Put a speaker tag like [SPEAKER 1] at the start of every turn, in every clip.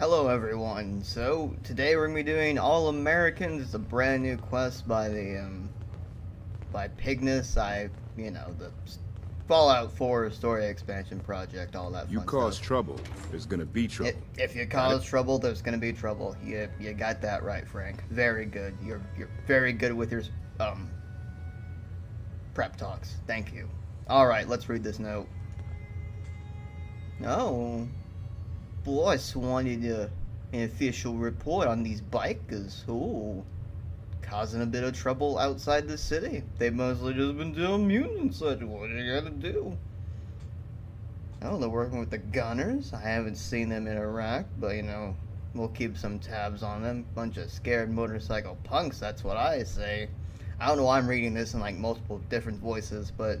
[SPEAKER 1] Hello everyone, so today we're going to be doing All Americans, it's a brand new quest by the, um, by Pignus, I, you know, the Fallout 4 story expansion project, all that
[SPEAKER 2] You cause stuff. trouble, there's gonna be trouble.
[SPEAKER 1] If, if you cause trouble, there's gonna be trouble. You, you got that right, Frank. Very good. You're, you're very good with your, um, prep talks. Thank you. Alright, let's read this note. Oh, boss wanted uh, an official report on these bikers. Oh, causing a bit of trouble outside the city. They've mostly just been doing mutant such. What you gotta do? Oh, they're working with the gunners. I haven't seen them in Iraq, but you know, we'll keep some tabs on them. Bunch of scared motorcycle punks, that's what I say. I don't know why I'm reading this in like multiple different voices, but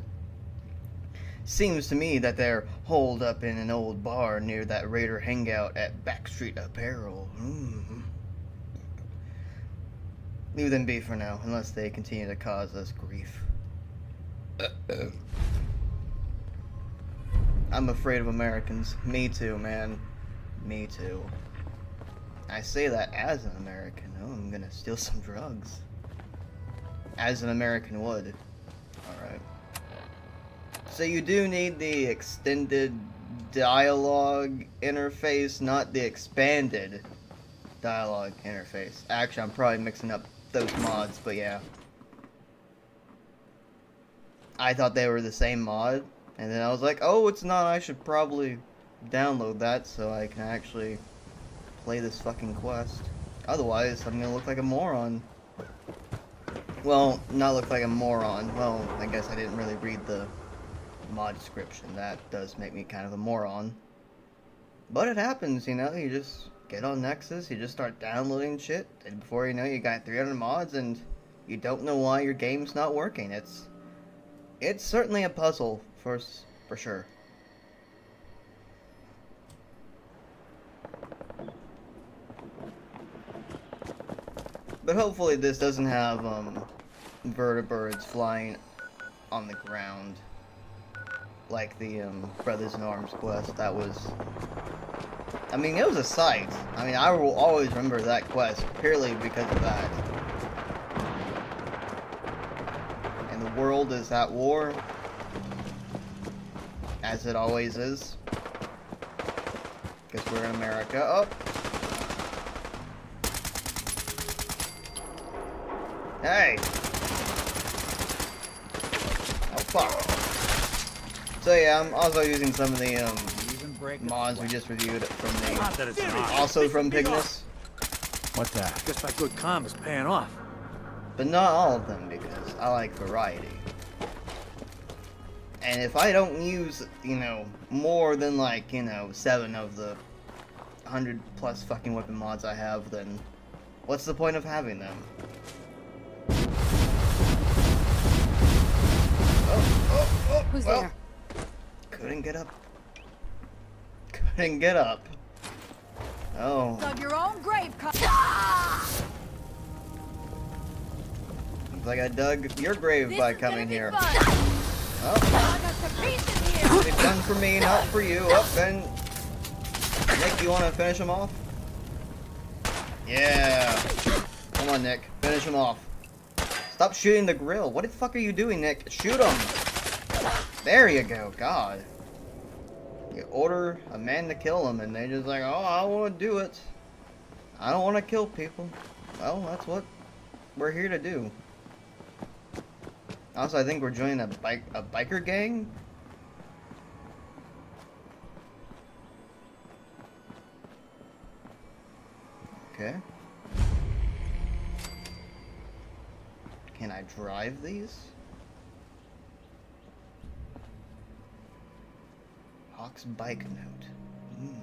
[SPEAKER 1] Seems to me that they're holed up in an old bar near that raider hangout at Backstreet Apparel. Mm. Leave them be for now, unless they continue to cause us grief. I'm afraid of Americans. Me too, man. Me too. I say that as an American. Oh, I'm gonna steal some drugs. As an American would. Alright. So you do need the extended dialogue interface, not the expanded dialogue interface. Actually, I'm probably mixing up those mods, but yeah. I thought they were the same mod, and then I was like, oh, it's not, I should probably download that so I can actually play this fucking quest. Otherwise, I'm gonna look like a moron. Well, not look like a moron. Well, I guess I didn't really read the mod description. That does make me kind of a moron. But it happens, you know, you just get on Nexus, you just start downloading shit, and before you know you got 300 mods and you don't know why your game's not working. It's it's certainly a puzzle for for sure. But hopefully this doesn't have um, vertibirds flying on the ground like the um, Brothers in Arms quest. That was, I mean, it was a sight. I mean, I will always remember that quest purely because of that. And the world is at war, as it always is. Because we're in America. Oh. Hey! Oh, fuck. So yeah, I'm also using some of the um, mods we just reviewed from the, also from Pignus.
[SPEAKER 3] What's that?
[SPEAKER 4] Guess my good calm is paying off.
[SPEAKER 1] But not all of them, because I like variety. And if I don't use, you know, more than like, you know, seven of the 100 plus fucking weapon mods I have, then what's the point of having them? Oh, oh, oh,
[SPEAKER 5] Who's well. there?
[SPEAKER 1] Couldn't get up. Couldn't get up. Oh.
[SPEAKER 5] Dug your own grave.
[SPEAKER 1] Looks like I dug your grave this by coming here. Oh. It's done for me, not for you. Up oh, and Nick, you want to finish him off? Yeah. Come on, Nick. Finish him off. Stop shooting the grill. What the fuck are you doing, Nick? Shoot him. There you go. God. You order a man to kill him, and they just like, oh, I want to do it. I don't want to kill people. Well, that's what we're here to do. Also, I think we're joining a bike a biker gang. Okay. Can I drive these? Hawk's bike note. Mm.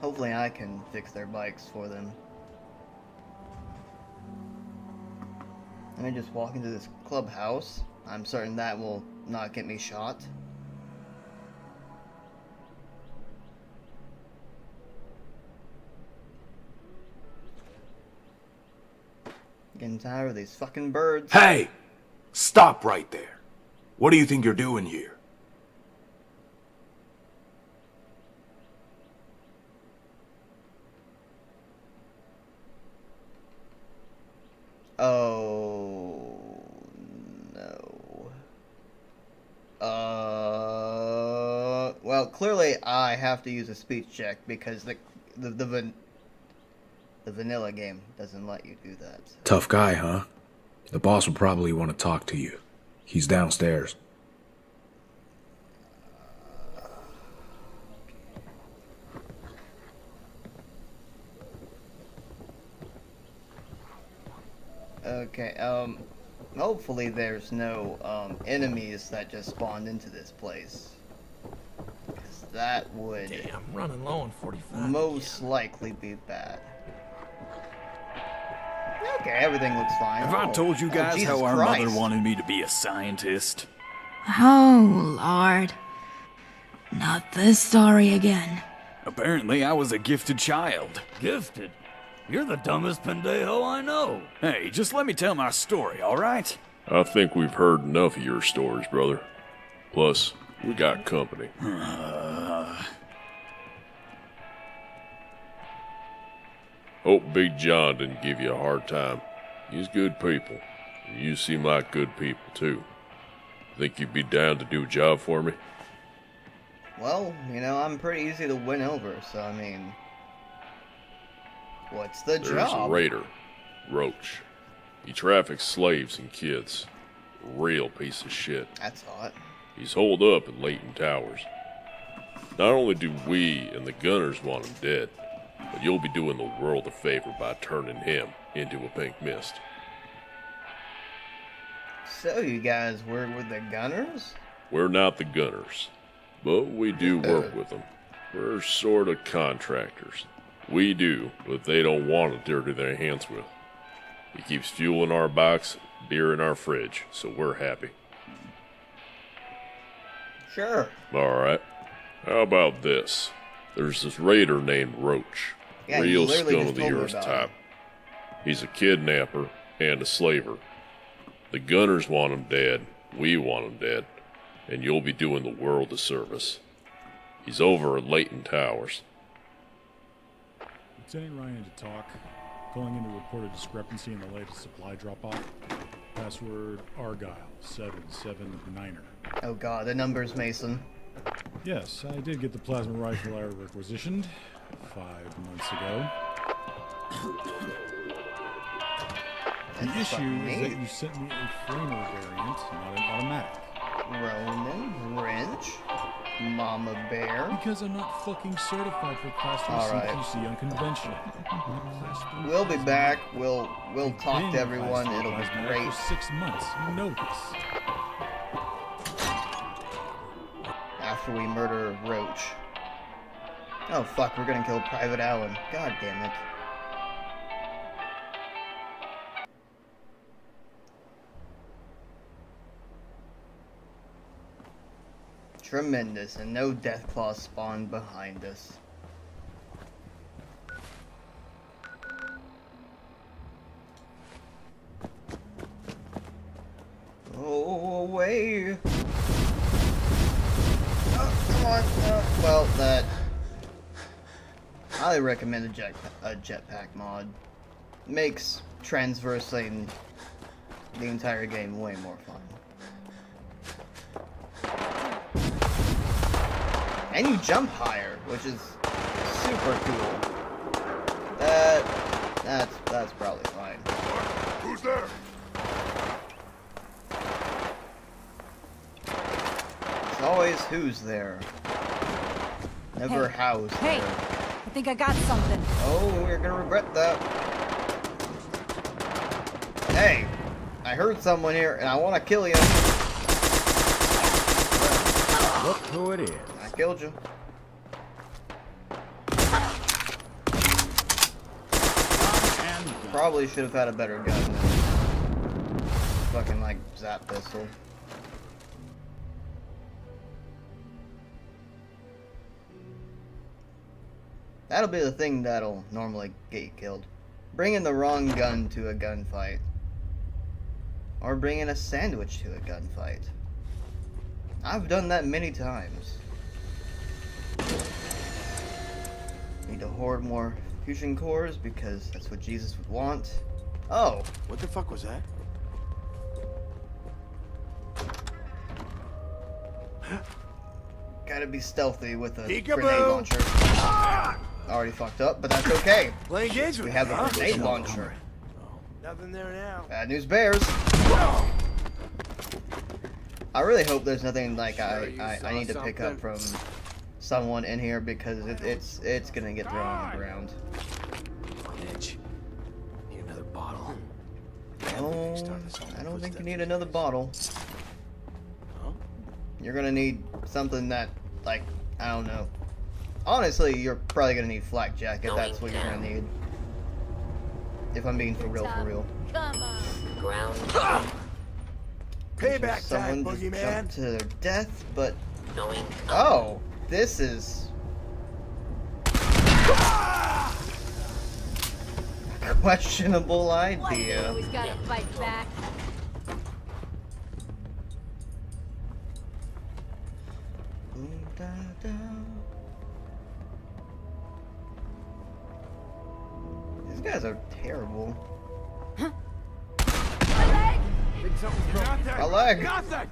[SPEAKER 1] Hopefully I can fix their bikes for them. Let me just walk into this clubhouse. I'm certain that will not get me shot. Getting tired of these fucking birds.
[SPEAKER 3] Hey! Stop right there. What do you think you're doing here?
[SPEAKER 1] Oh no. Uh, well, clearly I have to use a speech check because the the the, the vanilla game doesn't let you do that.
[SPEAKER 5] Tough guy, huh? The boss will probably want to talk to you. He's downstairs.
[SPEAKER 1] Okay, um, hopefully there's no, um, enemies that just spawned into this place. Because that would
[SPEAKER 4] Damn, running low on 45.
[SPEAKER 1] most likely be bad. Okay, everything looks fine.
[SPEAKER 6] Have I
[SPEAKER 1] Oh,
[SPEAKER 6] told you
[SPEAKER 1] oh,
[SPEAKER 6] guys
[SPEAKER 1] Jesus
[SPEAKER 6] how our
[SPEAKER 1] Christ.
[SPEAKER 6] mother wanted me to be a scientist?
[SPEAKER 7] Oh, Lord. Not this story again.
[SPEAKER 6] Apparently, I was a gifted child.
[SPEAKER 4] Gifted. You're the dumbest pendejo I know.
[SPEAKER 6] Hey, just let me tell my story, all right?
[SPEAKER 8] I think we've heard enough of your stories, brother. Plus, we got company. Uh, Hope Big John didn't give you a hard time. He's good people. And you seem like good people, too. Think you'd be down to do a job for me?
[SPEAKER 1] Well, you know, I'm pretty easy to win over, so I mean. What's the
[SPEAKER 8] There's
[SPEAKER 1] job?
[SPEAKER 8] a raider, Roach. He traffics slaves and kids. Real piece of shit.
[SPEAKER 1] That's hot.
[SPEAKER 8] He's holed up at Layton Towers. Not only do we and the gunners want him dead, but you'll be doing the world a favor by turning him into a pink mist.
[SPEAKER 1] So you guys work with the gunners?
[SPEAKER 8] We're not the gunners, but we do work with them. We're sort of contractors. We do what they don't want to dirty their hands with. He keeps fuel in our box, beer in our fridge, so we're happy.
[SPEAKER 1] Sure.
[SPEAKER 8] Alright. How about this? There's this raider named Roach.
[SPEAKER 1] Yeah,
[SPEAKER 8] Real scum of the earth type. He's a kidnapper and a slaver. The gunners want him dead, we want him dead, and you'll be doing the world a service. He's over at Layton Towers.
[SPEAKER 9] Lieutenant Ryan to talk. Calling in to report a discrepancy in the latest supply drop-off. Password Argyle 779er.
[SPEAKER 1] Oh god, the numbers, Mason.
[SPEAKER 9] Yes, I did get the plasma rifle I requisitioned five months ago. The issue is that you sent me a flamer variant, not an automatic.
[SPEAKER 1] Ronan, Wrench, Mama Bear.
[SPEAKER 9] Because I'm not fucking certified for Class 3
[SPEAKER 1] All right.
[SPEAKER 9] CQC unconventional.
[SPEAKER 1] We'll be back. We'll we'll
[SPEAKER 9] I've
[SPEAKER 1] talk to everyone. It'll be great.
[SPEAKER 9] For six months, you know this.
[SPEAKER 1] After we murder Roach. Oh fuck, we're gonna kill Private Allen. God damn it. Tremendous, and no Deathclaw spawned behind us. Oh, away! Oh, come on. Uh, well, that. Highly recommend a, jet, a jetpack mod. Makes transversing the entire game way more fun. And you jump higher, which is super cool. That that's that's probably fine.
[SPEAKER 3] Who's there?
[SPEAKER 1] It's always who's there. Never
[SPEAKER 10] Hey,
[SPEAKER 1] how's
[SPEAKER 10] hey.
[SPEAKER 1] there.
[SPEAKER 10] I think I got something.
[SPEAKER 1] Oh, we're gonna regret that. Hey, I heard someone here, and I want to kill you.
[SPEAKER 4] Look who it is.
[SPEAKER 1] I killed you. Probably should have had a better gun fucking like zap pistol. That'll be the thing that'll normally get you killed. Bringing the wrong gun to a gunfight. or bringing a sandwich to a gunfight. I've done that many times. Need to hoard more fusion cores because that's what Jesus would want. Oh,
[SPEAKER 3] What the fuck was that?
[SPEAKER 1] gotta be stealthy with a
[SPEAKER 3] Peekaboo!
[SPEAKER 1] grenade launcher. Ah! Already fucked up, but that's okay.
[SPEAKER 3] Playing games with
[SPEAKER 1] We have
[SPEAKER 3] me,
[SPEAKER 1] a
[SPEAKER 3] huh?
[SPEAKER 1] grenade launcher.
[SPEAKER 3] Nothing there now.
[SPEAKER 1] Bad news bears. I really hope there's nothing like I, I, I need to pick up from someone in here because it, it's it's gonna get thrown on the ground.
[SPEAKER 3] Itch. Need another bottle.
[SPEAKER 1] Oh, I don't think you um, need another bottle. You're gonna need something that, like, I don't know. Honestly, you're probably gonna need flak jacket. That's what you're gonna need. If I'm being for real, for real.
[SPEAKER 10] Come on. Ground.
[SPEAKER 3] Payback
[SPEAKER 1] Someone
[SPEAKER 3] time,
[SPEAKER 1] just
[SPEAKER 3] boogeyman.
[SPEAKER 1] jumped to their death, but
[SPEAKER 10] Going.
[SPEAKER 1] oh, this is ah! questionable
[SPEAKER 10] Why you
[SPEAKER 1] idea.
[SPEAKER 10] always gotta fight back?
[SPEAKER 1] Guys are terrible. My leg.
[SPEAKER 3] Nothing.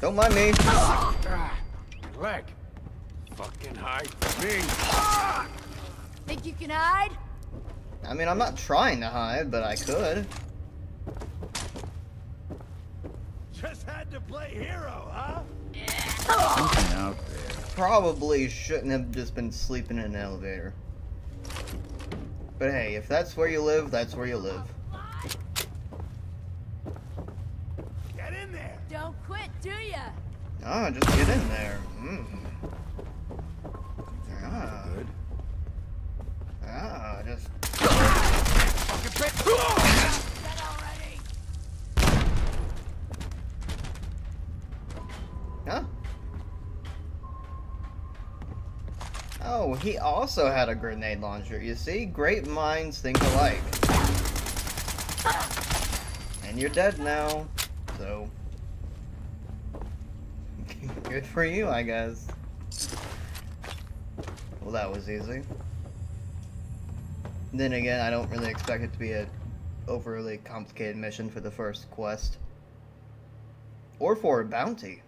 [SPEAKER 1] Don't mind me.
[SPEAKER 3] Ah, leg. Fucking hide from me.
[SPEAKER 10] Think you can hide?
[SPEAKER 1] I mean, I'm not trying to hide, but I could.
[SPEAKER 3] Just had to play hero, huh?
[SPEAKER 4] Something.
[SPEAKER 1] Probably shouldn't have just been sleeping in an elevator. But hey, if that's where you live, that's where you live.
[SPEAKER 3] Get in there.
[SPEAKER 10] Don't quit, do ya?
[SPEAKER 1] Ah, just get in there. Mm. Ah. Good. Ah, just. Huh? Oh, he also had a grenade launcher. You see, great minds think alike. And you're dead now, so. Good for you, I guess. Well, that was easy. Then again, I don't really expect it to be a overly complicated mission for the first quest. Or for a bounty.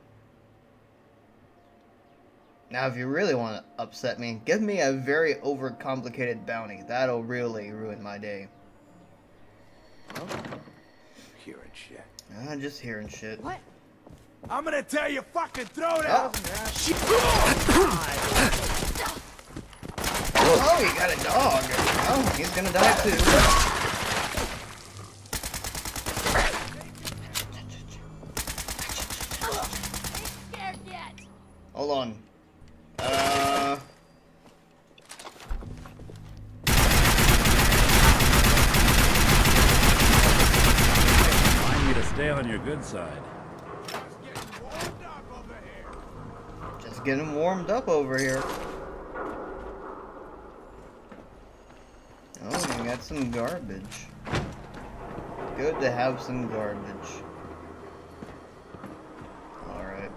[SPEAKER 1] Now, if you really want to upset me, give me a very overcomplicated bounty. That'll really ruin my day.
[SPEAKER 3] Hearing shit.
[SPEAKER 1] Ah, just hearing shit.
[SPEAKER 10] What?
[SPEAKER 3] I'm gonna tell you fucking throw down.
[SPEAKER 1] Oh, you got a dog. Oh, he's gonna die too.
[SPEAKER 10] Ain't scared yet.
[SPEAKER 1] Hold on. Uh,
[SPEAKER 4] Remind me to stay on your good side.
[SPEAKER 1] just warmed up over here. Oh, you got some garbage. Good to have some garbage. Alright.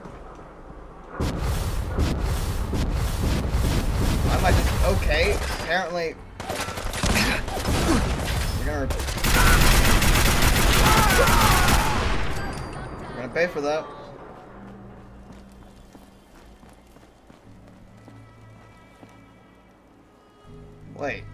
[SPEAKER 1] I might just. Okay, apparently. We're gonna. We're gonna pay for that. Wait.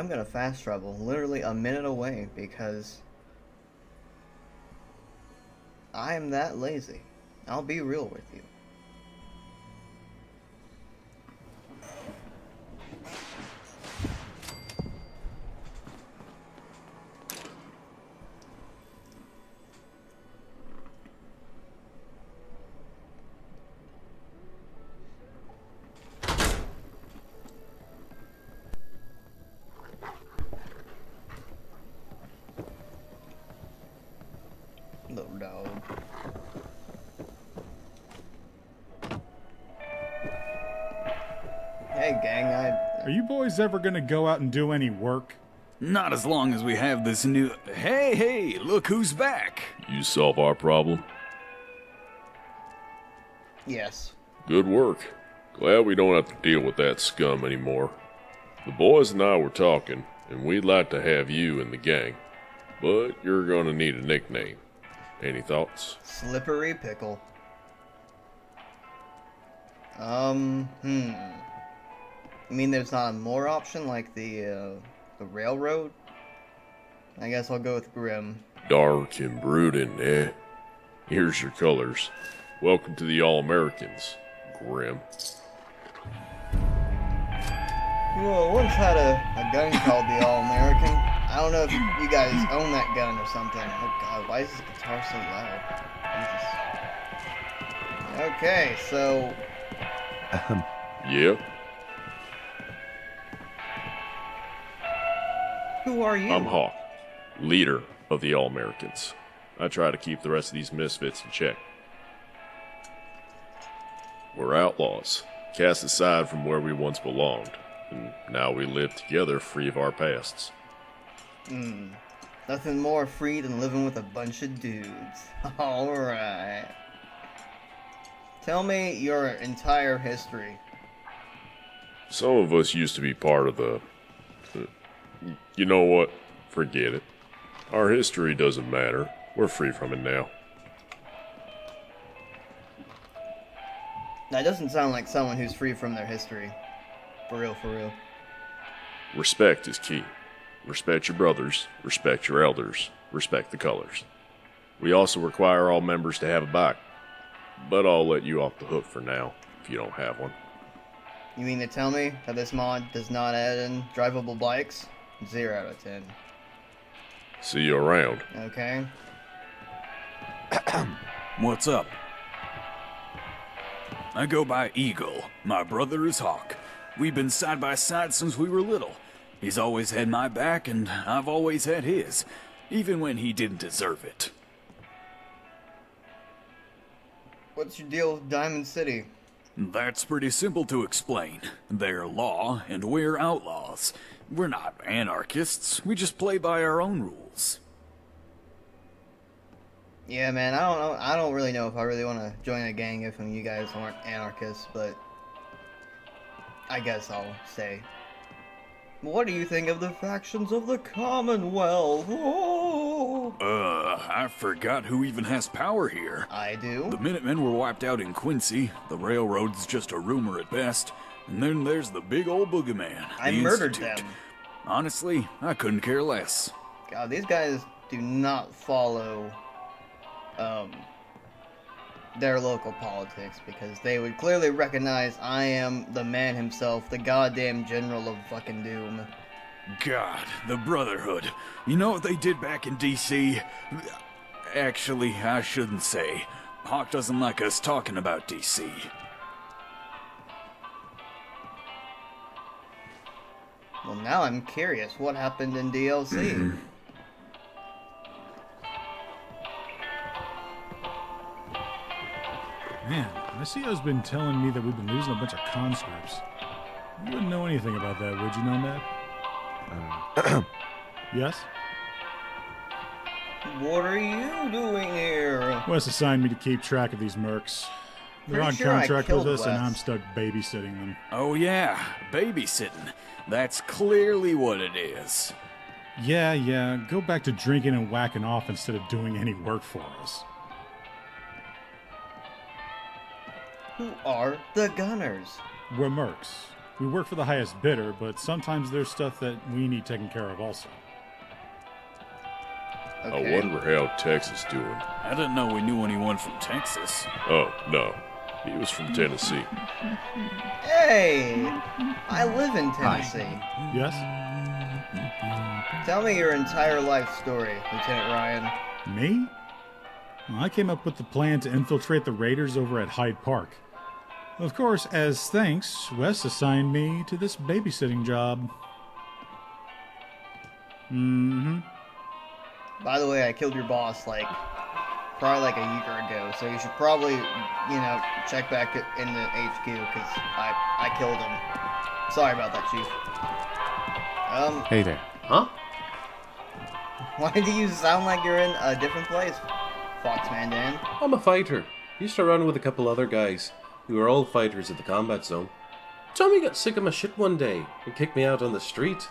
[SPEAKER 1] I'm gonna fast travel literally a minute away because I am that lazy. I'll be real with you. Gang, I.
[SPEAKER 9] Are you boys ever gonna go out and do any work?
[SPEAKER 6] Not as long as we have this new. Hey, hey, look who's back.
[SPEAKER 8] You solve our problem?
[SPEAKER 1] Yes.
[SPEAKER 8] Good work. Glad we don't have to deal with that scum anymore. The boys and I were talking, and we'd like to have you in the gang. But you're gonna need a nickname. Any thoughts?
[SPEAKER 1] Slippery pickle. Um, hmm. You mean there's not a more option like the, uh, the railroad? I guess I'll go with Grim.
[SPEAKER 8] Dark and brooding, eh? Here's your colors. Welcome to the All Americans, Grim.
[SPEAKER 1] You uh, once had a, a gun called the All American. I don't know if you guys own that gun or something. Oh god, why is this guitar so loud? Jesus. Okay, so Um.
[SPEAKER 8] Yeah,
[SPEAKER 1] who are you?
[SPEAKER 8] I'm Hawk, leader of the All Americans. I try to keep the rest of these misfits in check. We're outlaws, cast aside from where we once belonged, and now we live together free of our pasts.
[SPEAKER 1] Hmm. Nothing more free than living with a bunch of dudes. Alright. Tell me your entire history.
[SPEAKER 8] Some of us used to be part of the. You know what? Forget it. Our history doesn't matter. We're free from it now.
[SPEAKER 1] That doesn't sound like someone who's free from their history. For real, for real.
[SPEAKER 8] Respect is key. Respect your brothers, respect your elders, respect the colors. We also require all members to have a bike. But I'll let you off the hook for now, if you don't have one.
[SPEAKER 1] You mean to tell me that this mod does not add in drivable bikes? Zero out of ten.
[SPEAKER 8] See you around.
[SPEAKER 1] Okay.
[SPEAKER 6] What's up? I go by Eagle. My brother is Hawk. We've been side by side since we were little. He's always had my back, and I've always had his, even when he didn't deserve it.
[SPEAKER 1] What's your deal with Diamond City?
[SPEAKER 6] That's pretty simple to explain. They're law, and we're outlaws. We're not anarchists, we just play by our own rules.
[SPEAKER 1] Yeah, man, I don't know. I don't really know if I really want to join a gang if you guys aren't anarchists, but I guess I'll say. What do you think of the factions of the Commonwealth? Oh,
[SPEAKER 6] Uh, I forgot who even has power here.
[SPEAKER 1] I do.
[SPEAKER 6] The Minutemen were wiped out in Quincy, the railroad's just a rumor at best, and then there's the big old boogeyman.
[SPEAKER 1] I murdered
[SPEAKER 6] Institute.
[SPEAKER 1] them.
[SPEAKER 6] Honestly, I couldn't care less.
[SPEAKER 1] God, these guys do not follow um, their local politics because they would clearly recognize I am the man himself, the goddamn general of fucking doom.
[SPEAKER 6] God, the Brotherhood. You know what they did back in D.C.? Actually, I shouldn't say. Hawk doesn't like us talking about D.C.
[SPEAKER 1] Well, now I'm curious what happened in DLC.
[SPEAKER 9] Man, ICO's been telling me that we've been losing a bunch of conscripts. You wouldn't know anything about that, would you, Nomad? Uh, yes?
[SPEAKER 1] what are you doing here?
[SPEAKER 9] Wes assigned me to keep track of these mercs. They're on
[SPEAKER 1] sure
[SPEAKER 9] contract with us, and I'm stuck babysitting them.
[SPEAKER 6] Oh, yeah, babysitting. That's clearly what it is.
[SPEAKER 9] Yeah, yeah, go back to drinking and whacking off instead of doing any work for us.
[SPEAKER 1] Who are the Gunners?
[SPEAKER 9] We're mercs. We work for the highest bidder, but sometimes there's stuff that we need taken care of also.
[SPEAKER 1] Okay.
[SPEAKER 8] I wonder how Texas doing.
[SPEAKER 6] I didn't know we knew anyone from Texas.
[SPEAKER 8] Oh, no. He was from Tennessee.
[SPEAKER 1] Hey! I live in Tennessee.
[SPEAKER 9] Yes?
[SPEAKER 1] Tell me your entire life story, Lieutenant Ryan.
[SPEAKER 9] Me? Well, I came up with the plan to infiltrate the Raiders over at Hyde Park. Of course, as thanks, Wes assigned me to this babysitting job. Mm hmm.
[SPEAKER 1] By the way, I killed your boss like probably like a year ago, so you should probably, you know, check back in the HQ because I I killed him. Sorry about that, Chief. Um,
[SPEAKER 11] Hey there. Huh?
[SPEAKER 1] why do you sound like you're in a different place, Foxman Dan?
[SPEAKER 11] I'm a fighter. Used to run with a couple other guys who were all fighters at the combat zone. Tommy got sick of my shit one day and kicked me out on the street.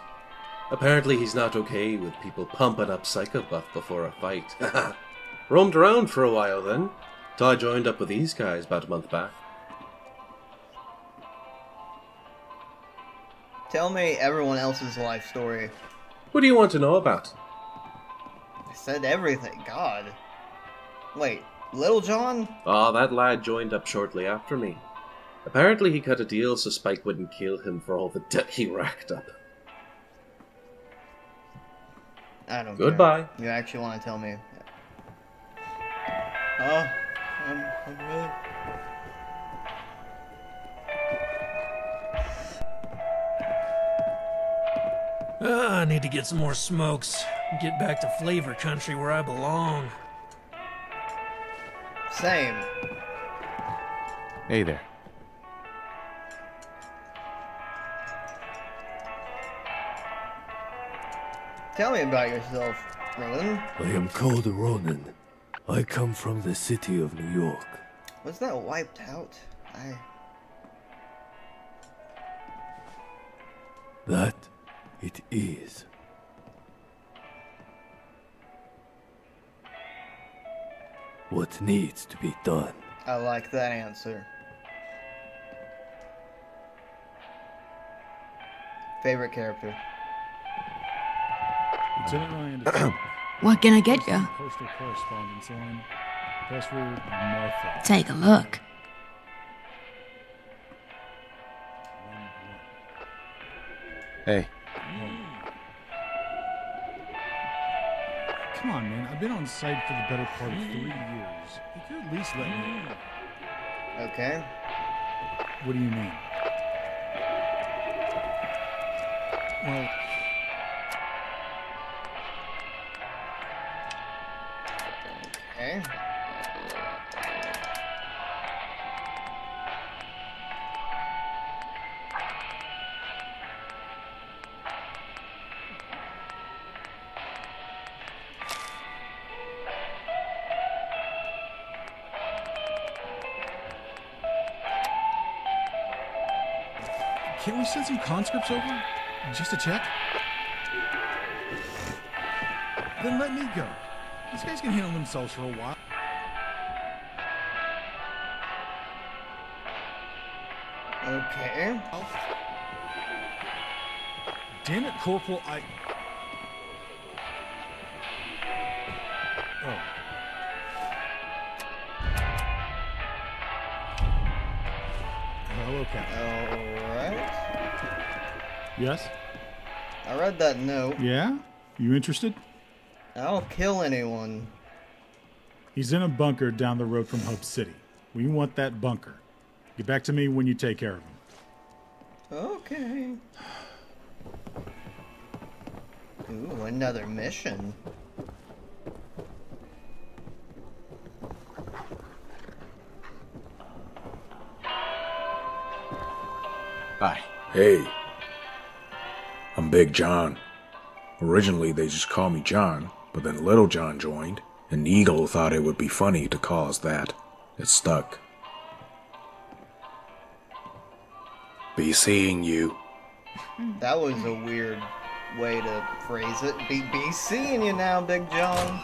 [SPEAKER 11] Apparently, he's not okay with people pumping up Psychobuff before a fight. Roamed around for a while then, till I joined up with these guys about a month back.
[SPEAKER 1] Tell me everyone else's life story.
[SPEAKER 11] What do you want to know about?
[SPEAKER 1] I said everything. God. Wait, Little John?
[SPEAKER 11] Ah, that lad joined up shortly after me. Apparently, he cut a deal so Spike wouldn't kill him for all the debt he racked up.
[SPEAKER 1] I don't
[SPEAKER 11] Goodbye.
[SPEAKER 1] care. You actually want to tell me? Oh, I'm, I'm really.
[SPEAKER 12] Ah, I need to get some more smokes. Get back to flavor country where I belong.
[SPEAKER 1] Same.
[SPEAKER 11] Hey there.
[SPEAKER 1] Tell me about yourself, Ronan.
[SPEAKER 3] I am called Ronan. I come from the city of New York.
[SPEAKER 1] Was that wiped out? I.
[SPEAKER 3] That it is. What needs to be done?
[SPEAKER 1] I like that answer. Favorite character?
[SPEAKER 9] Lieutenant Ryan. to-
[SPEAKER 7] What can I get you?
[SPEAKER 9] Postal correspondence line. Password Martha.
[SPEAKER 7] Take a look.
[SPEAKER 11] Hey.
[SPEAKER 9] Come on, man. I've been on site for the better part of three years. You could at least let me.
[SPEAKER 1] Okay.
[SPEAKER 9] What do you mean? Well, Can't we send some conscripts over? Just to check? Then let me go. These guys can handle themselves for a while.
[SPEAKER 1] Okay.
[SPEAKER 9] Damn it, Corporal, I. Oh. oh Hello, Captain.
[SPEAKER 1] Alright.
[SPEAKER 9] Yes?
[SPEAKER 1] I read that note.
[SPEAKER 9] Yeah? You interested?
[SPEAKER 1] I'll kill anyone.
[SPEAKER 9] He's in a bunker down the road from Hub City. We want that bunker. Get back to me when you take care of him.
[SPEAKER 1] Okay. Ooh, another mission.
[SPEAKER 5] Hi. Hey. I'm Big John. Originally, they just called me John, but then Little John joined, and Eagle thought it would be funny to cause that. It stuck. Be seeing you.
[SPEAKER 1] That was a weird way to phrase it. Be, be seeing you now, Big John.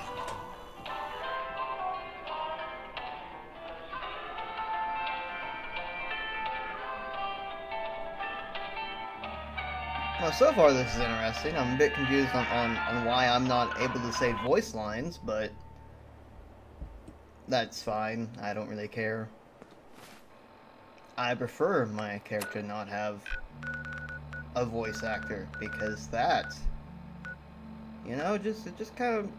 [SPEAKER 1] So far this is interesting. I'm a bit confused on, on, on why I'm not able to say voice lines, but that's fine. I don't really care. I prefer my character not have a voice actor because that, you know, just it just kind of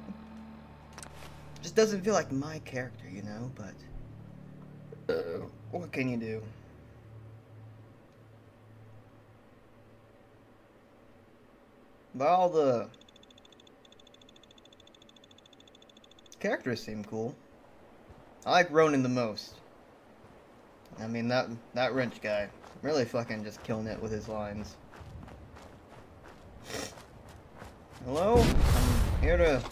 [SPEAKER 1] just doesn't feel like my character, you know. But uh, what can you do? But all the characters seem cool. I like Ronan the most. I mean that that wrench guy really fucking just killing it with his lines. Hello? I'm here to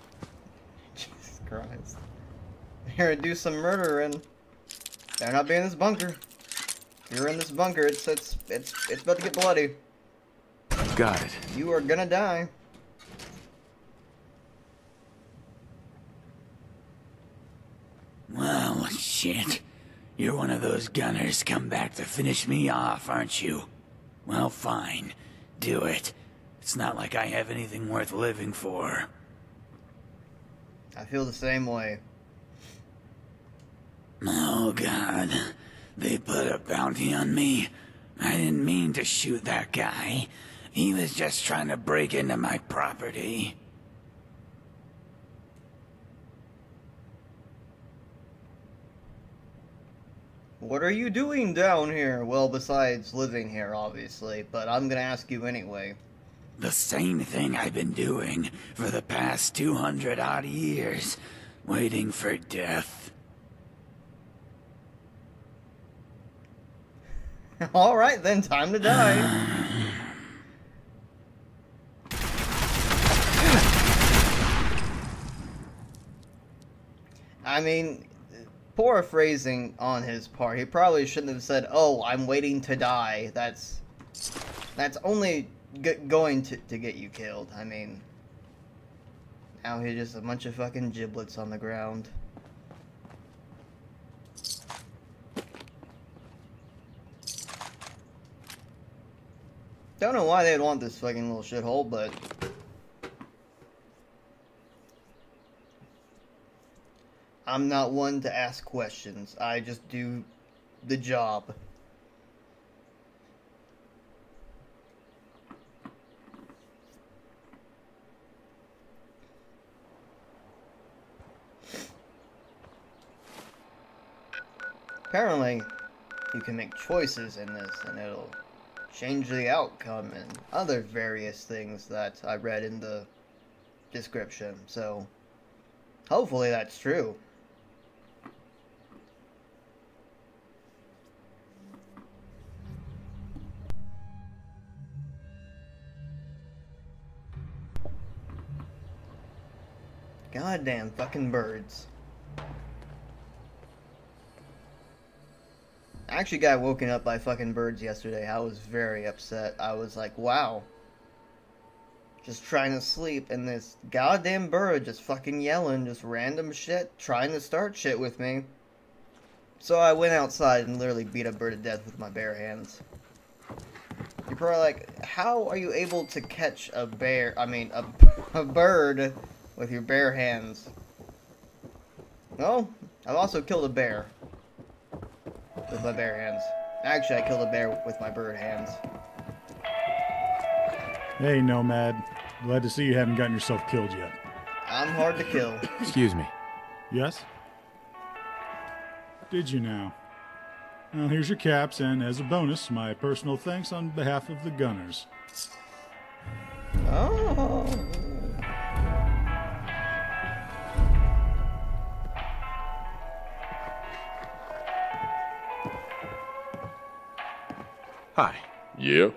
[SPEAKER 1] Jesus Christ. I'm here to do some murdering. Better not be in this bunker. If you're in this bunker, it's it's it's it's about to get bloody.
[SPEAKER 13] Got it.
[SPEAKER 1] You are gonna die.
[SPEAKER 6] Well, shit. You're one of those gunners come back to finish me off, aren't you? Well, fine. Do it. It's not like I have anything worth living for.
[SPEAKER 1] I feel the same way.
[SPEAKER 6] Oh, God. They put a bounty on me. I didn't mean to shoot that guy. He was just trying to break into my property.
[SPEAKER 1] What are you doing down here? Well, besides living here, obviously, but I'm gonna ask you anyway.
[SPEAKER 6] The same thing I've been doing for the past 200 odd years, waiting for death.
[SPEAKER 1] Alright then, time to die. I mean, paraphrasing on his part, he probably shouldn't have said, "Oh, I'm waiting to die." That's that's only going to to get you killed. I mean, now he's just a bunch of fucking giblets on the ground. Don't know why they'd want this fucking little shithole, but I'm not one to ask questions. I just do the job. Apparently, you can make choices in this and it'll change the outcome and other various things that I read in the description. So, hopefully that's true. Goddamn fucking birds. I actually got woken up by fucking birds yesterday. I was very upset. I was like, wow. Just trying to sleep, and this goddamn bird just fucking yelling, just random shit, trying to start shit with me. So I went outside and literally beat a bird to death with my bare hands. You're probably like, how are you able to catch a bear, I mean, a, a bird with your bare hands? Well, I've also killed a bear with my bare hands. Actually, I killed a bear with my bird hands.
[SPEAKER 9] Hey, Nomad. Glad to see you haven't gotten yourself killed yet.
[SPEAKER 1] I'm hard to kill.
[SPEAKER 14] Excuse me.
[SPEAKER 9] Yes? Did you now? Well, here's your caps, and as a bonus, my personal thanks on behalf of the Gunners.
[SPEAKER 1] Oh.
[SPEAKER 13] Hi.
[SPEAKER 8] Yeah?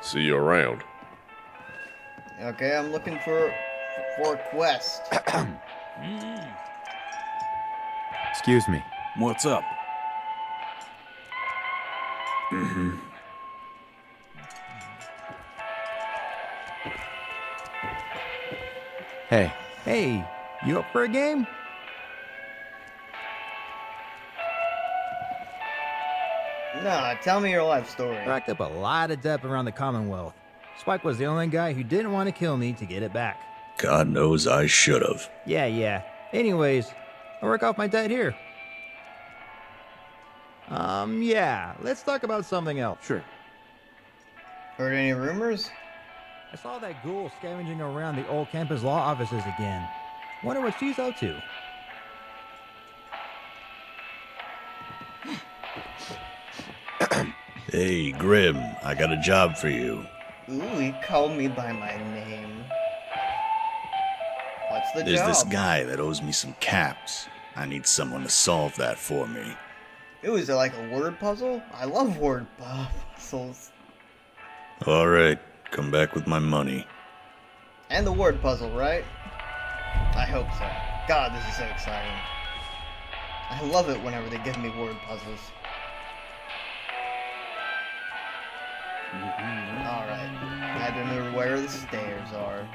[SPEAKER 8] See you around.
[SPEAKER 1] Okay, I'm looking for for a quest.
[SPEAKER 14] Excuse me.
[SPEAKER 15] What's up?
[SPEAKER 13] Mm-hmm.
[SPEAKER 14] Hey. Hey, you up for a game?
[SPEAKER 1] Nah, tell me your life story.
[SPEAKER 16] Racked up a lot of debt around the Commonwealth. Spike was the only guy who didn't want to kill me to get it back.
[SPEAKER 17] God knows I should have.
[SPEAKER 16] Yeah, yeah. Anyways, I work off my debt here. Um, yeah, let's talk about something else.
[SPEAKER 14] Sure.
[SPEAKER 1] Heard any rumors?
[SPEAKER 16] I saw that ghoul scavenging around the old campus law offices again. Wonder what she's up to.
[SPEAKER 17] Hey, Grim, I got a job for you.
[SPEAKER 1] Ooh, he called me by my name. What's the
[SPEAKER 17] There's
[SPEAKER 1] job?
[SPEAKER 17] this guy that owes me some caps. I need someone to solve that for me.
[SPEAKER 1] Ooh, is it like a word puzzle? I love word puzzles.
[SPEAKER 17] Alright, come back with my money.
[SPEAKER 1] And the word puzzle, right? I hope so. God, this is so exciting. I love it whenever they give me word puzzles. Where the stairs are.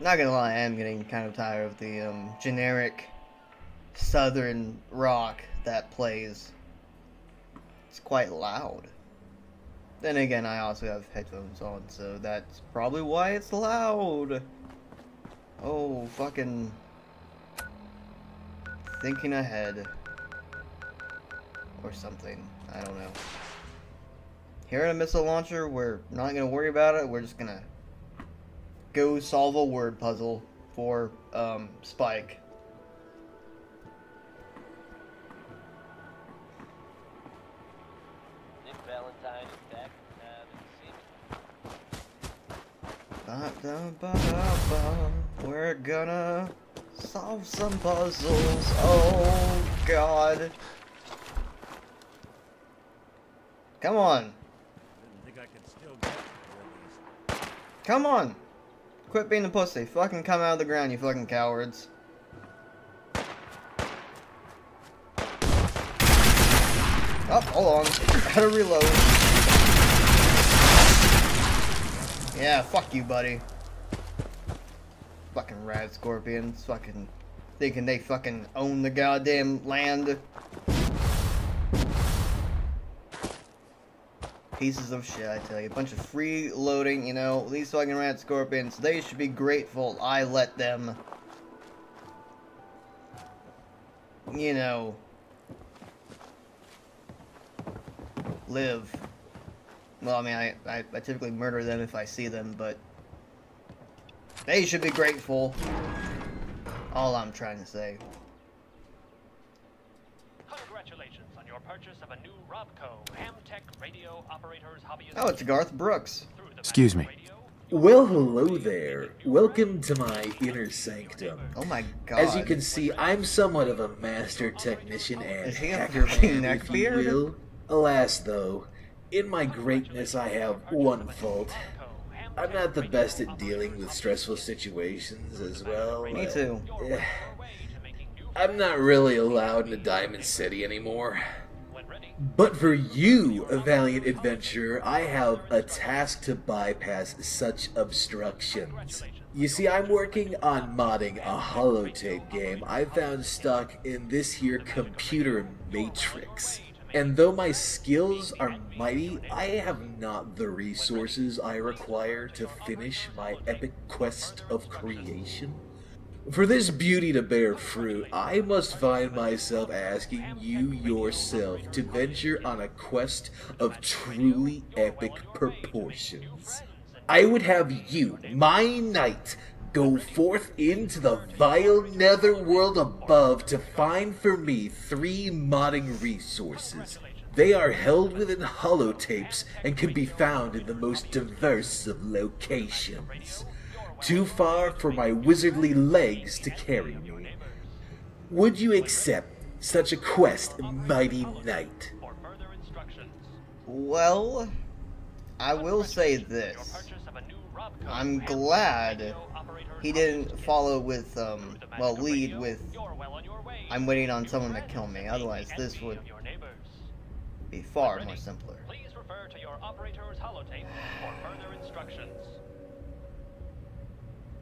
[SPEAKER 1] Not gonna lie, I am getting kind of tired of the um, generic southern rock that plays. It's quite loud. Then again, I also have headphones on, so that's probably why it's loud. Oh, fucking. Thinking ahead. Or something. I don't know. Here in a missile launcher, we're not gonna worry about it, we're just gonna go solve a word puzzle for um, Spike.
[SPEAKER 18] Uh.
[SPEAKER 1] We're gonna solve some puzzles. Oh god. Come on. Come on. Quit being a pussy. Fucking come out of the ground, you fucking cowards. Oh, hold on. Gotta reload. Yeah, fuck you, buddy. Fucking rad scorpions. Fucking thinking they fucking own the goddamn land. Pieces of shit, I tell you. A bunch of freeloading, you know. These fucking rad scorpions, they should be grateful I let them. You know. Live. Well, I mean, I, I, I typically murder them if I see them, but they should be grateful. All I'm trying to say.
[SPEAKER 19] Congratulations on your purchase of a new Robco Hamtech radio operators hobbyist.
[SPEAKER 1] Oh, it's Garth Brooks.
[SPEAKER 20] Excuse me.
[SPEAKER 21] Well, hello there. Welcome to my inner sanctum.
[SPEAKER 1] Oh my god.
[SPEAKER 21] As you can see, I'm somewhat of a master technician and
[SPEAKER 1] Is he a
[SPEAKER 21] hacker man, if you will. Alas, though, in my greatness, I have one fault. I'm not the best at dealing with stressful situations as well.
[SPEAKER 1] Me too.
[SPEAKER 21] eh, I'm not really allowed into Diamond City anymore. But for you, a valiant adventurer, I have a task to bypass such obstructions. You see, I'm working on modding a holotape game I found stuck in this here computer matrix. And though my skills are mighty, I have not the resources I require to finish my epic quest of creation. For this beauty to bear fruit, I must find myself asking you yourself to venture on a quest of truly epic proportions. I would have you, my knight, go forth into the vile netherworld above to find for me three modding resources. They are held within holotapes and can be found in the most diverse of locations. Too far for my wizardly legs to carry me. Would you accept such a quest, mighty knight?
[SPEAKER 1] Well, I will say this. I'm glad he didn't follow with, um, well, lead with, I'm waiting on someone to kill me. Otherwise, this would be far more simpler.
[SPEAKER 19] Please refer to your operator's holotape for further instructions.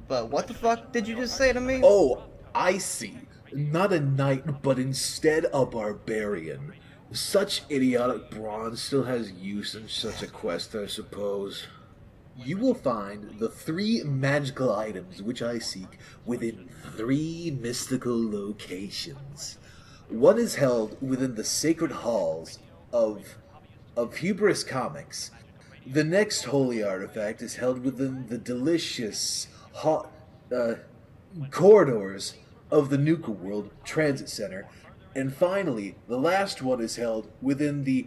[SPEAKER 1] But what the fuck did you just say to me?
[SPEAKER 21] Oh, I see. Not a knight, but instead a barbarian. Such idiotic brawn still has use in such a quest, I suppose. You will find the three magical items which I seek within three mystical locations. One is held within the sacred halls of of Hubris Comics. The next holy artifact is held within the delicious hot uh corridors of the Nuka World Transit Center. And finally, the last one is held within the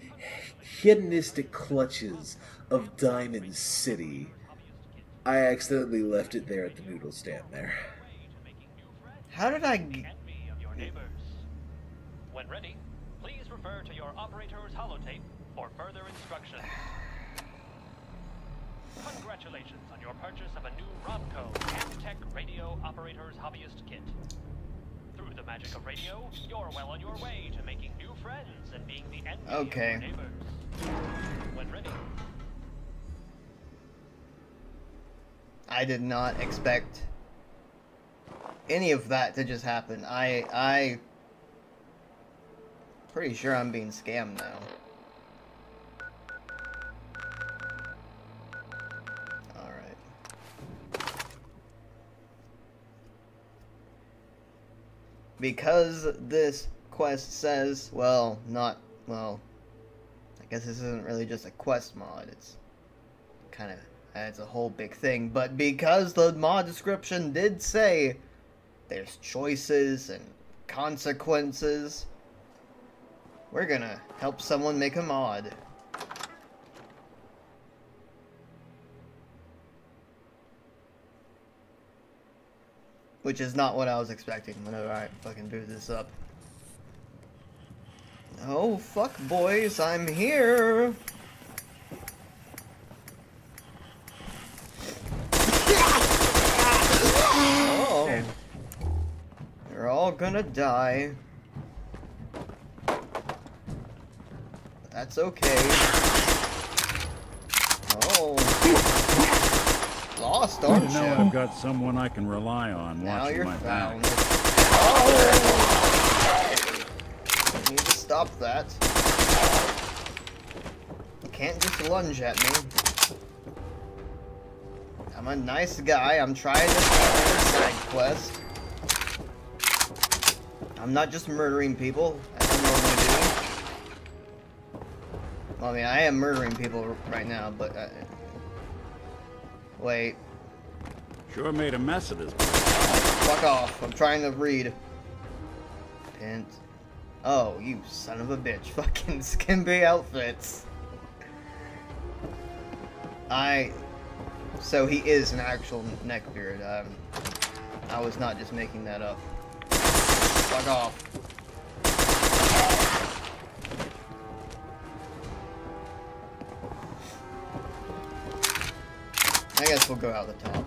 [SPEAKER 21] hedonistic clutches of Diamond City. I accidentally left it there at the noodle stand there.
[SPEAKER 1] How did I? G-
[SPEAKER 19] when ready, please refer to your operator's holotape for further instructions. Congratulations on your purchase of a new Robco Hamtech Radio Operator's Hobbyist Kit. Through the magic of radio, you're well on your way to making new friends and being the envy
[SPEAKER 1] Okay.
[SPEAKER 19] of your neighbors. When ready,
[SPEAKER 1] I did not expect any of that to just happen. I I pretty sure I'm being scammed now. Because this quest says, well, not well, I guess this isn't really just a quest mod. It's kind of it's a whole big thing, but because the mod description did say there's choices and consequences, we're gonna help someone make a mod. Which is not what I was expecting whenever I fucking drew this up. Oh, fuck, boys, I'm here! Oh. You're all gonna die. That's okay. Oh. Lost, aren't you?
[SPEAKER 20] I've got someone I can rely on
[SPEAKER 1] Now
[SPEAKER 20] watching
[SPEAKER 1] you're
[SPEAKER 20] my
[SPEAKER 1] found.
[SPEAKER 20] back.
[SPEAKER 1] Oh! Need to stop that. You can't just lunge at me. I'm a nice guy. I'm trying to side quest. I'm not just murdering people. I normally do. Well, I mean, I am murdering people right now, but... Uh, wait.
[SPEAKER 20] Sure made a mess of this.
[SPEAKER 1] Fuck off. I'm trying to read. Pint. Oh, you son of a bitch. Fucking skimpy outfits. I... So he is an actual neckbeard. Um, I was not just making that up. Fuck off. I guess we'll go out the top.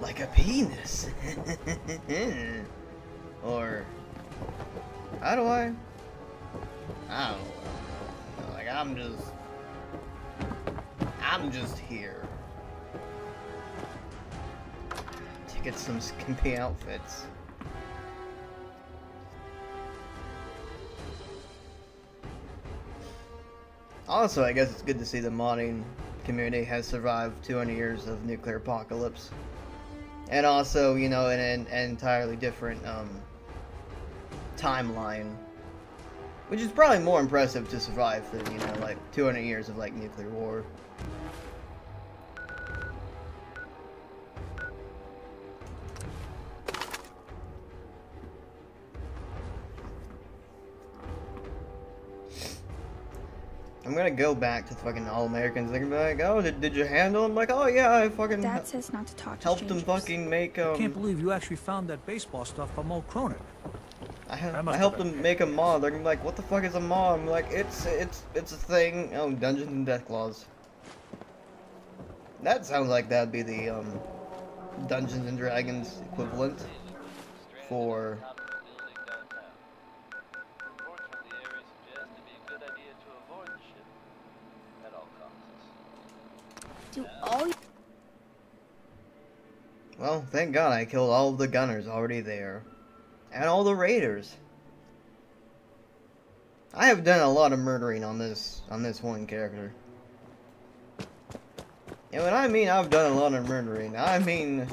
[SPEAKER 1] Like a penis. or how do I? I don't know. Like I'm just I'm just here. Get some skimpy outfits. Also, I guess it's good to see the modding community has survived 200 years of nuclear apocalypse. And also, you know, in an, entirely different um, timeline. Which is probably more impressive to survive than, you know, like 200 years of like nuclear war. I'm gonna go back to fucking All Americans. They're gonna be like, "Oh, did, did you handle him?" Like, "Oh yeah, I fucking
[SPEAKER 22] Dad says not to talk to
[SPEAKER 1] helped him fucking make um."
[SPEAKER 23] I can't believe you actually found that baseball stuff from old Cronin.
[SPEAKER 1] I, ha- I helped
[SPEAKER 23] have
[SPEAKER 1] them make a mod. They're gonna be like, "What the fuck is a mod?" I'm like, "It's it's it's a thing." Oh, Dungeons and Deathclaws. That sounds like that'd be the um Dungeons and Dragons equivalent for.
[SPEAKER 22] Do all y-
[SPEAKER 1] Well, thank God I killed all the gunners already there, and all the raiders. I have done a lot of murdering on this on this one character. And when I mean I've done a lot of murdering, I mean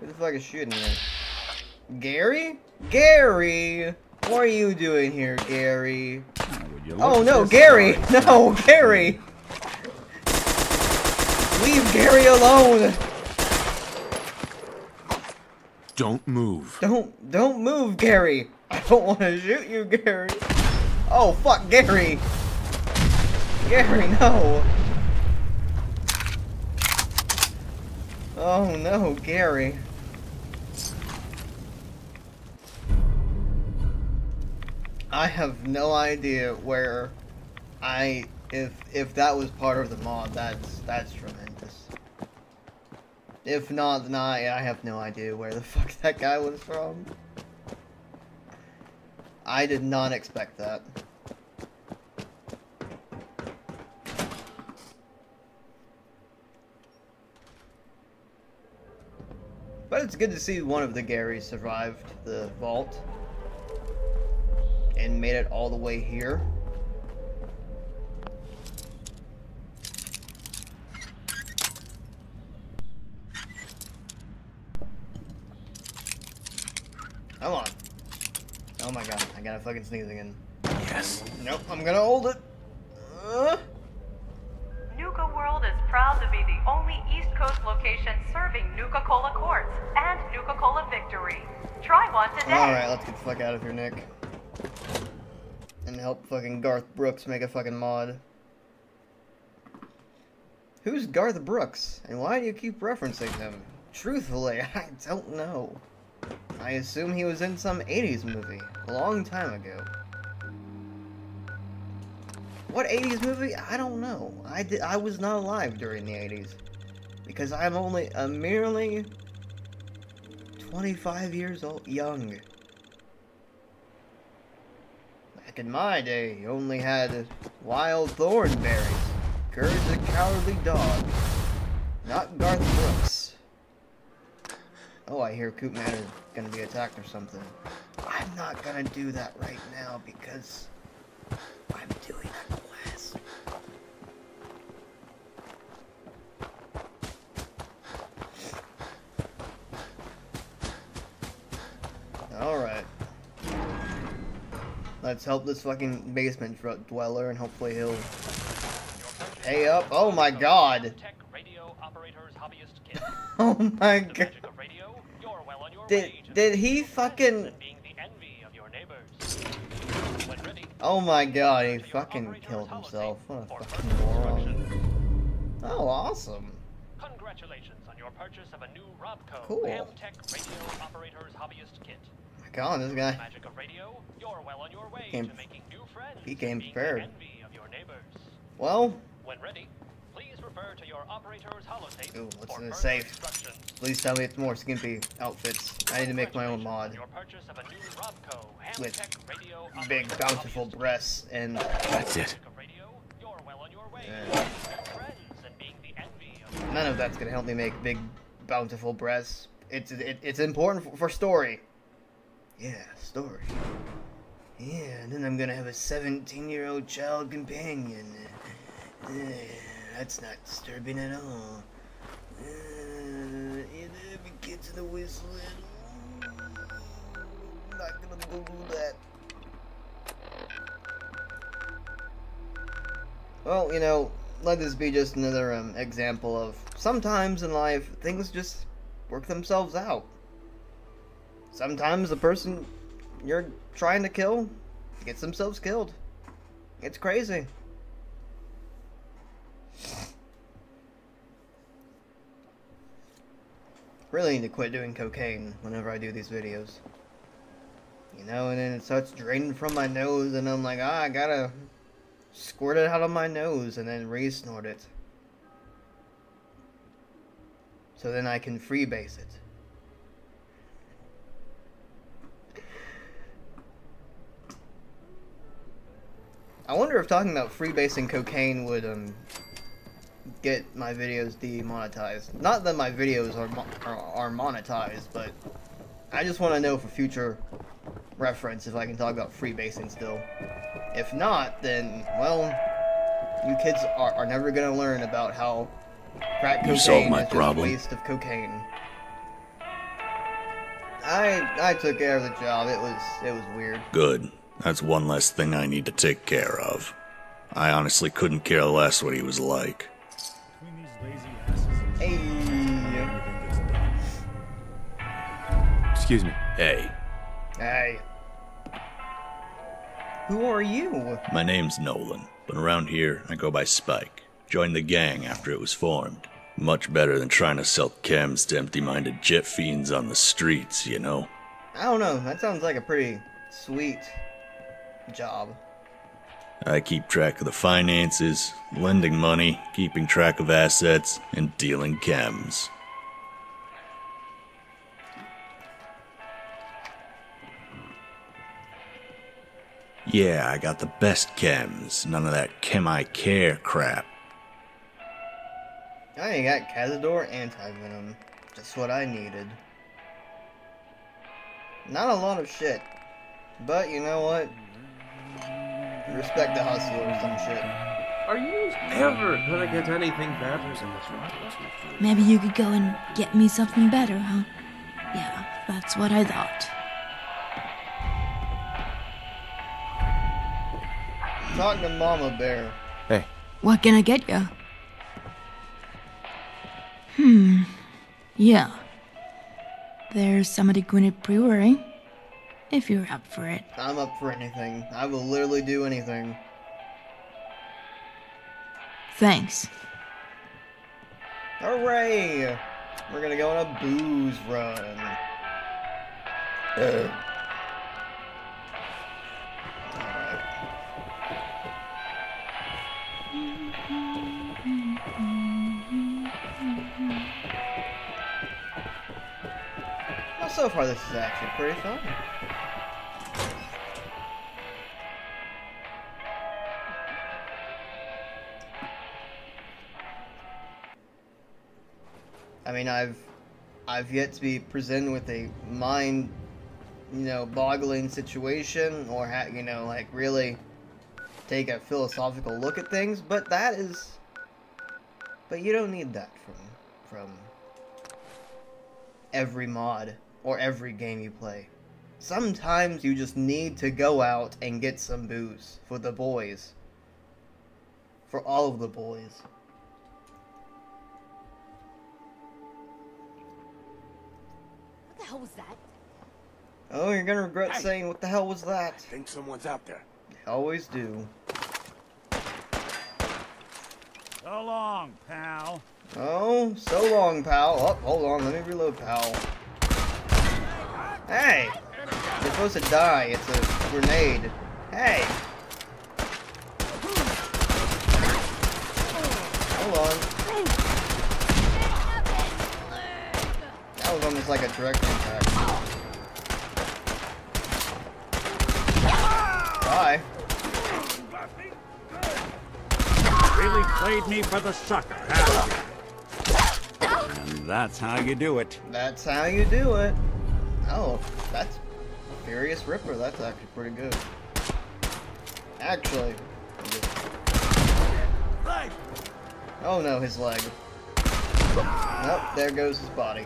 [SPEAKER 1] who the fuck is shooting me? Gary? Gary! What are you doing here, Gary? Oh,
[SPEAKER 20] oh
[SPEAKER 1] no, Gary! No, Gary! Leave Gary alone!
[SPEAKER 5] Don't move.
[SPEAKER 1] Don't, don't move, Gary! I don't want to shoot you, Gary! Oh, fuck, Gary! Gary, no! Oh no, Gary. I have no idea where I if if that was part of the mod, that's that's tremendous. If not, then I I have no idea where the fuck that guy was from. I did not expect that. But it's good to see one of the Garys survived the vault and made it all the way here. Come on. Oh my god, I gotta fucking sneeze again.
[SPEAKER 24] Yes.
[SPEAKER 1] Nope, I'm gonna hold it. Uh.
[SPEAKER 25] Nuka World is proud to be the only East Coast location serving Nuka Cola Quartz and Nuka Cola Victory. Try one today.
[SPEAKER 1] Alright, let's get the fuck out of here, Nick. And help fucking Garth Brooks make a fucking mod. Who's Garth Brooks? And why do you keep referencing him? Truthfully, I don't know. I assume he was in some 80s movie, a long time ago. What 80s movie? I don't know. I, did, I was not alive during the 80s. Because I'm only a merely 25 years old, young. Back in my day, you only had Wild Thornberrys, Courage the cowardly dog. Not Garth. Oh, I hear Coop Man is gonna be attacked or something. I'm not gonna do that right now because I'm doing a quest. Alright. Let's help this fucking basement dweller and hopefully he'll pay up. Oh my god! oh my god. Did, did he fucking... Oh my god, he fucking killed himself. What a fucking moron. Oh, awesome.
[SPEAKER 19] Congratulations on your purchase of a new Robco
[SPEAKER 1] Cool.
[SPEAKER 19] Hamtech Radio Operator's Hobbyist Kit.
[SPEAKER 1] My god, this guy
[SPEAKER 19] Magic of radio, you're well on your way
[SPEAKER 1] came,
[SPEAKER 19] to making new friends.
[SPEAKER 1] he came
[SPEAKER 19] and being the
[SPEAKER 1] prepared.
[SPEAKER 19] envy of your neighbors.
[SPEAKER 1] Well,
[SPEAKER 19] When ready, refer to your operator's holotape
[SPEAKER 1] ooh, what's in the safe? Please tell me it's more skimpy outfits. I need to make my own mod.
[SPEAKER 19] Your purchase of a new Robco
[SPEAKER 1] With
[SPEAKER 19] Radio
[SPEAKER 1] big, bountiful breasts and...
[SPEAKER 24] That's it.
[SPEAKER 19] You're well on your way
[SPEAKER 1] Yeah.
[SPEAKER 19] to making new friends and being the envy of
[SPEAKER 1] None of that's gonna help me make big, bountiful breasts. It's it, it's important for, for story. Yeah, story. Yeah, and then I'm gonna have a 17-year-old child companion. Uh, that's not disturbing at all. Uh, know, the kids in the whistling. I'm not gonna go do that. Well, you know, let this be just another um, example of sometimes in life things just work themselves out. Sometimes the person you're trying to kill gets themselves killed. It's crazy. Really need to quit doing cocaine whenever I do these videos. You know, and then it starts draining from my nose, and I'm like, ah, I gotta squirt it out of my nose and then re-snort it. So then I can freebase it. I wonder if talking about freebasing cocaine would um get my videos demonetized. Not that my videos are are, are monetized, but I just want to know for future reference if I can talk about freebasing still. If not, then well, you kids are, are never gonna learn about how crack
[SPEAKER 17] You
[SPEAKER 1] cocaine
[SPEAKER 17] solved my
[SPEAKER 1] is just
[SPEAKER 17] problem.
[SPEAKER 1] a waste of cocaine. I I took care of the job. It was it was weird.
[SPEAKER 17] Good. That's one less thing I need to take care of. I honestly couldn't care less what he was like. Excuse me. Hey,
[SPEAKER 1] Hey. Who are you?
[SPEAKER 17] my name's Nolan, but around here I go by Spike. Joined the gang after it was formed. Much better than trying to sell chems to empty minded jet fiends on the streets, you know?
[SPEAKER 1] I don't know. That sounds like a pretty sweet job.
[SPEAKER 17] I keep track of the finances, lending money, keeping track of assets, and dealing chems. Yeah, I got the best chems. None of that chem I care crap.
[SPEAKER 1] I ain't got Cazador anti-venom. Just what I needed. Not a lot of shit. But you know what? Respect the hustle or some shit.
[SPEAKER 11] Are you ever gonna get anything better? Than this one?
[SPEAKER 7] Maybe you could go and get me something better, huh? Yeah, that's what I thought.
[SPEAKER 1] Talk to Mama Bear.
[SPEAKER 17] Hey.
[SPEAKER 7] What can I get you? Hmm. Yeah. There's some at the Gwinnett Brewery. If you're up for it.
[SPEAKER 1] I'm up for anything. I will literally do anything.
[SPEAKER 7] Thanks.
[SPEAKER 1] Hooray! We're gonna go on a booze run. Uh. So far this is actually pretty fun. I mean, I've I've yet to be presented with a mind, you know, boggling situation or ha- you know, like really take a philosophical look at things, but that is but you don't need that from from every mod or every game you play. Sometimes you just need to go out and get some booze for the boys. For all of the boys.
[SPEAKER 22] What the hell was that?
[SPEAKER 1] Oh, you're gonna regret saying, what the hell was that?
[SPEAKER 14] I think someone's out there.
[SPEAKER 1] They Always do.
[SPEAKER 20] So long, pal.
[SPEAKER 1] Oh, so long, pal. Oh, hold on, let me reload, pal. Hey! You're supposed to die. It's a grenade. Hey! Hold on. That was almost like a direct impact. Bye.
[SPEAKER 20] Really played me for the sucker, huh? And that's how you do it.
[SPEAKER 1] That's how you do it. Oh, that's Furious Ripper. That's actually pretty good. Actually. Oh no, his leg. Nope, there goes his body.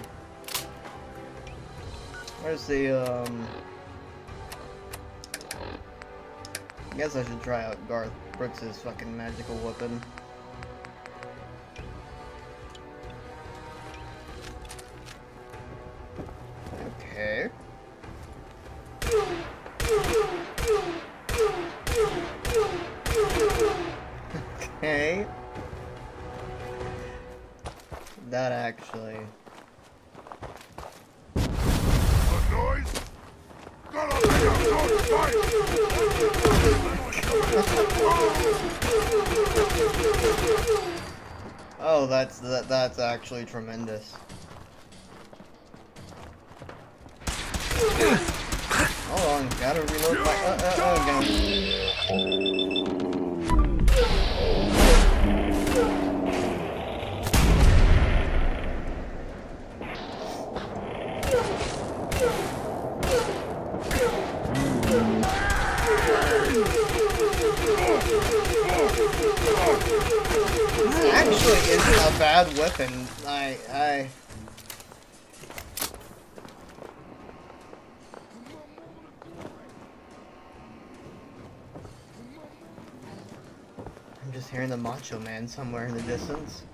[SPEAKER 1] Where's the, um... I guess I should try out Garth Brooks' fucking magical weapon. I'm just hearing the Macho Man somewhere in the distance.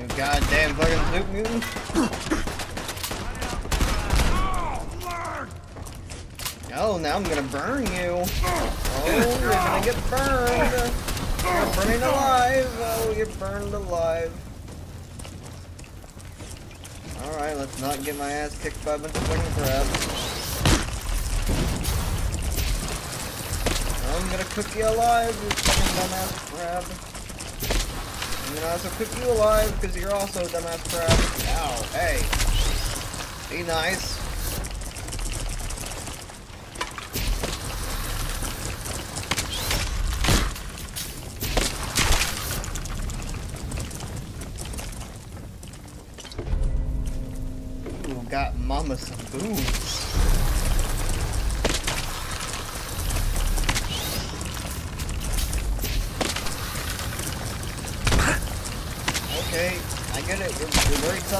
[SPEAKER 1] You goddamn fucking Snoop mutant. Oh, now I'm gonna burn you. Oh, you're gonna get burned. You're burning alive. Oh, you're burned alive. Alright, let's not get my ass kicked by a bunch of. I'm gonna cook you alive, you fucking dumbass crab. I'm gonna also cook you alive because you're also dumbass crab. Ow, hey. Be nice. Ooh, got mama some booze.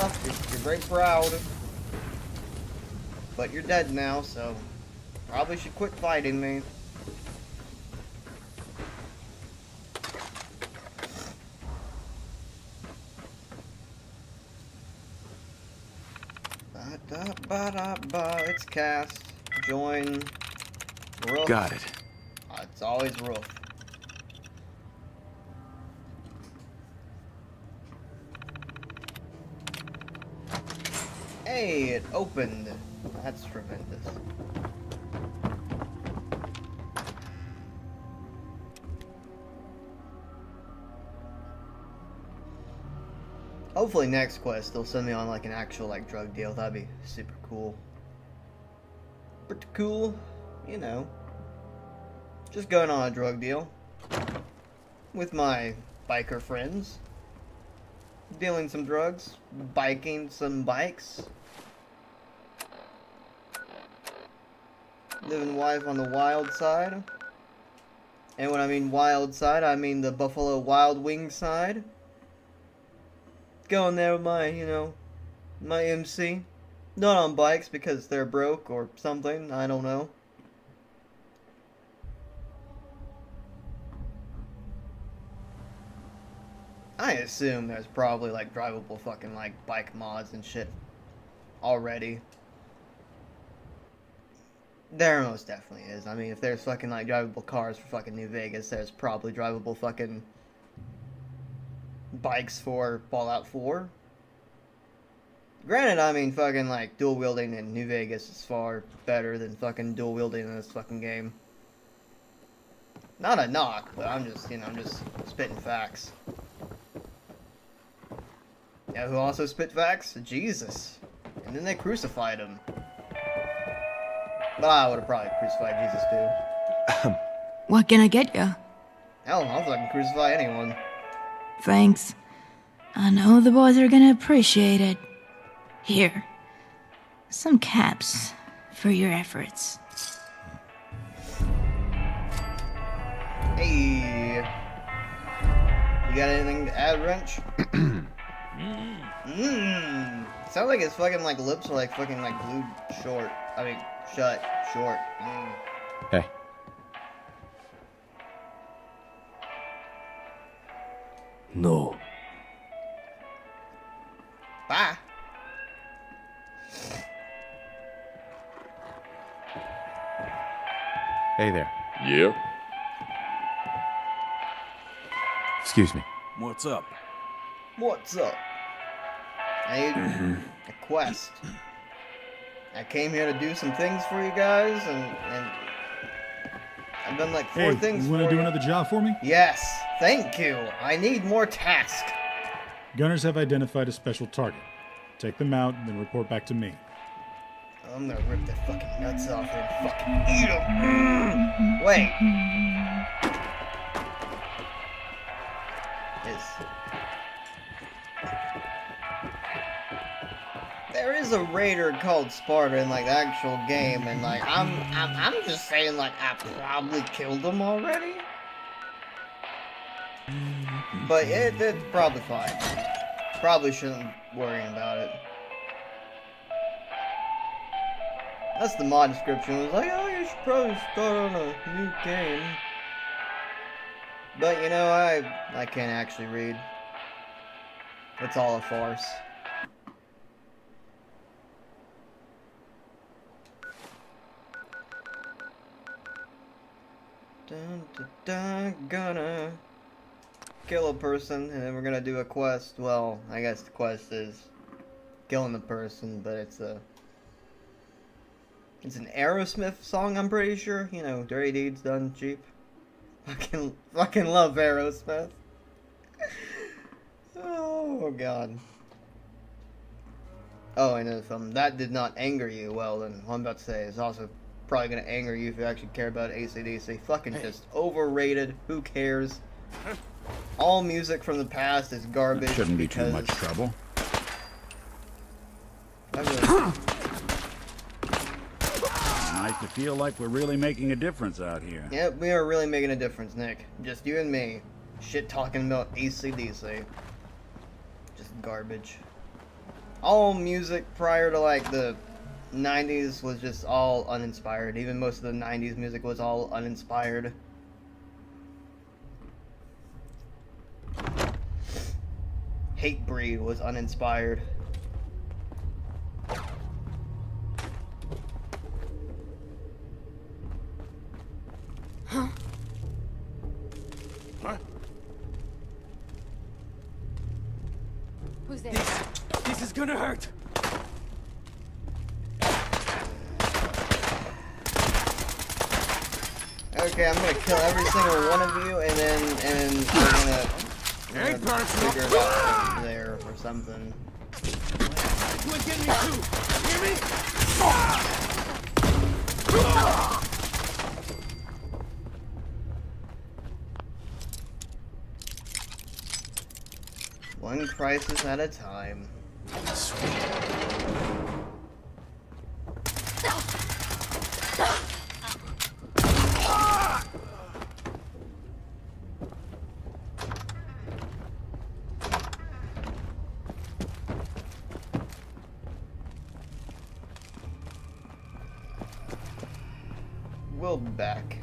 [SPEAKER 1] You're very. You're, you're very proud. But you're dead now, so probably should quit fighting me. Ba-da-ba-da-ba, it's cast. Join. Roof.
[SPEAKER 6] Got it.
[SPEAKER 1] Uh, it's always roof. Hey, it opened. That's tremendous. Hopefully next quest they'll send me on like an actual like drug deal. That'd be super cool. Pretty cool, you know. Just going on a drug deal with my biker friends. Dealing some drugs, biking some bikes. Living life on the wild side. And when I mean wild side, I mean the Buffalo Wild Wing side. Going there with my, you know, my MC. Not on bikes because they're broke or something, I don't know. I assume there's probably like drivable fucking like bike mods and shit already. There most definitely is. I mean, if there's fucking like drivable cars for fucking New Vegas, there's probably drivable fucking bikes for Fallout 4. Granted, I mean, fucking like dual wielding in New Vegas is far better than fucking dual wielding in this fucking game. Not a knock, but I'm just, you know, I'm just spitting facts. Yeah, who also spit facts? Jesus. And then they crucified him. But I would have probably crucified Jesus too.
[SPEAKER 7] What can I get you?
[SPEAKER 1] Hell, I'll fucking crucify anyone.
[SPEAKER 7] Thanks. I know the boys are gonna appreciate it. Here. Some caps for your efforts.
[SPEAKER 1] Hey. You got anything to add, Wrench? Mmm. Sounds like his fucking like lips are like fucking like glued short. I mean, shut, short. Mm.
[SPEAKER 5] Hey.
[SPEAKER 3] No.
[SPEAKER 1] Bye.
[SPEAKER 14] Hey there.
[SPEAKER 8] Yep.
[SPEAKER 14] Excuse me.
[SPEAKER 20] What's up?
[SPEAKER 1] What's up? I need
[SPEAKER 14] Mm-hmm.
[SPEAKER 1] a quest. I came here to do some things for you guys, and, and I've done like four
[SPEAKER 9] Hey,
[SPEAKER 1] things
[SPEAKER 9] you want to do
[SPEAKER 1] you.
[SPEAKER 9] another job for me?
[SPEAKER 1] Yes, thank you. I need more task.
[SPEAKER 9] Gunners have identified a special target. Take them out, and then report back to me.
[SPEAKER 1] I'm gonna rip their fucking nuts off and fucking eat them. Wait. Is a raider called Sparta in like the actual game, and like I'm I'm I'm just saying like I probably killed him already. But it, it's probably fine. Probably shouldn't worry about it. That's the mod description. It was like, oh, you should probably start on a new game. But you know, I I can't actually read. It's all a farce. Dun, dun, gonna kill a person, and then we're gonna do a quest. Well, I guess the quest is killing the person, but it's a it's an Aerosmith song, I'm pretty sure. You know, Dirty Deeds Done Cheap. Fucking, fucking love Aerosmith. oh, God. Oh, and if um, that did not anger you, well, then what I'm about to say is also probably going to anger you if you actually care about ACDC. Fucking just overrated. Who cares? All music from the past is garbage.
[SPEAKER 20] Shouldn't be too much trouble.
[SPEAKER 1] I really-
[SPEAKER 20] Nice to feel like we're really making a difference out here.
[SPEAKER 1] Yep, we are really making a difference, Nick. Just you and me. Shit talking about ACDC. Just garbage. All music prior to like the 90s was just all uninspired. Even most of the 90s music was all uninspired. Hatebreed was uninspired. At a time. We'll back.